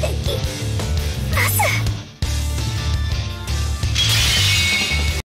敵